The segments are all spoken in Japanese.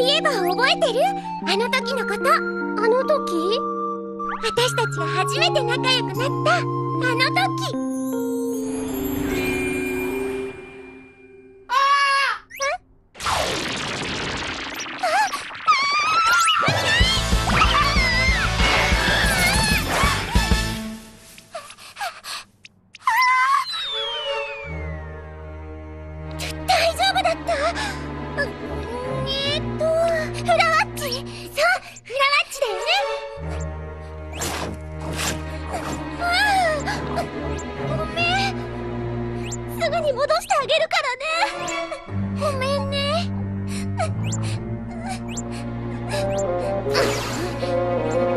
ってる？あの時のこと。あの時？私たちが初めて仲良くなった。あの時。大丈夫だった？うえーっとフラワッチそうフラワッチだよねああごめん。すぐに戻してあげるからねごめん。ね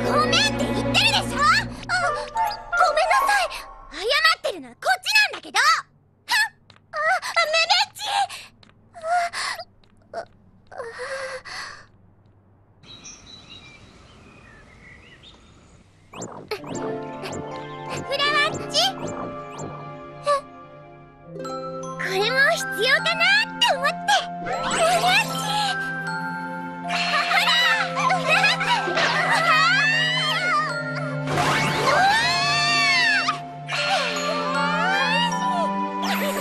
ごめん。って言ってるでしょあごめん。なさい謝ってるのはこっちなん。だけどはっあメメッチあフラワッチこれも必要かなって思ってフラワッチ！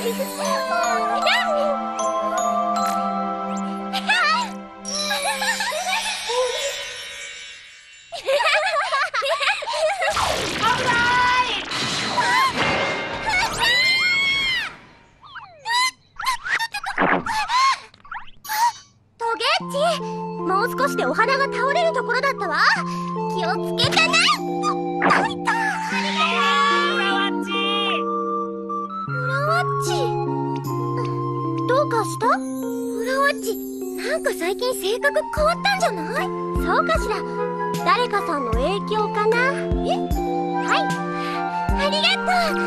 危 もう少しでお花が倒れるところだったわ。気をつけてね。あいた。フラワッチ。フラワッチ。どうかした？フラワッチ。なんか最近性格変わったんじゃない？そうかしら。誰かさんの影響かな？え？はい。ありがとう。